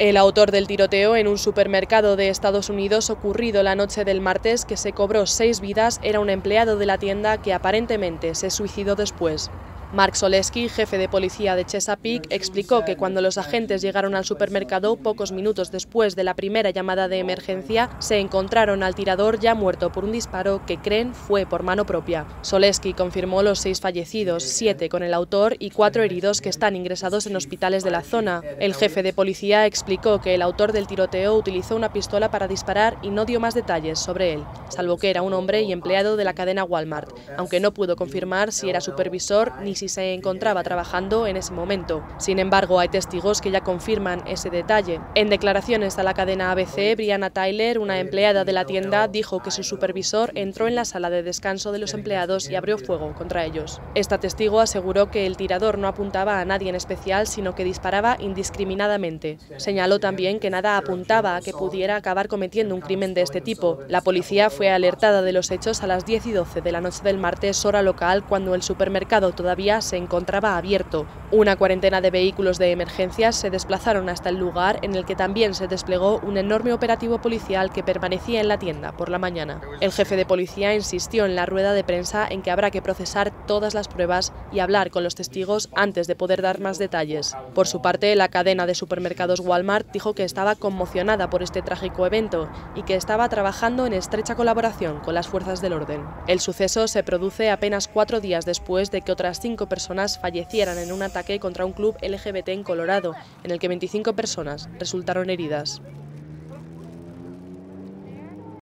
El autor del tiroteo en un supermercado de Estados Unidos ocurrido la noche del martes que se cobró seis vidas era un empleado de la tienda que aparentemente se suicidó después. Mark Soleski, jefe de policía de Chesapeake, explicó que cuando los agentes llegaron al supermercado, pocos minutos después de la primera llamada de emergencia, se encontraron al tirador ya muerto por un disparo que creen fue por mano propia. Soleski confirmó los seis fallecidos, siete con el autor y cuatro heridos que están ingresados en hospitales de la zona. El jefe de policía explicó que el autor del tiroteo utilizó una pistola para disparar y no dio más detalles sobre él, salvo que era un hombre y empleado de la cadena Walmart, aunque no pudo confirmar si era supervisor ni si se encontraba trabajando en ese momento. Sin embargo, hay testigos que ya confirman ese detalle. En declaraciones a la cadena ABC, Brianna Tyler, una empleada de la tienda, dijo que su supervisor entró en la sala de descanso de los empleados y abrió fuego contra ellos. Esta testigo aseguró que el tirador no apuntaba a nadie en especial, sino que disparaba indiscriminadamente. Señaló también que nada apuntaba a que pudiera acabar cometiendo un crimen de este tipo. La policía fue alertada de los hechos a las 10 y 12 de la noche del martes, hora local, cuando el supermercado todavía se encontraba abierto. Una cuarentena de vehículos de emergencias se desplazaron hasta el lugar en el que también se desplegó un enorme operativo policial que permanecía en la tienda por la mañana. El jefe de policía insistió en la rueda de prensa en que habrá que procesar todas las pruebas y hablar con los testigos antes de poder dar más detalles. Por su parte, la cadena de supermercados Walmart dijo que estaba conmocionada por este trágico evento y que estaba trabajando en estrecha colaboración con las fuerzas del orden. El suceso se produce apenas cuatro días después de que otras cinco personas fallecieran en un ataque contra un club LGBT en Colorado, en el que 25 personas resultaron heridas.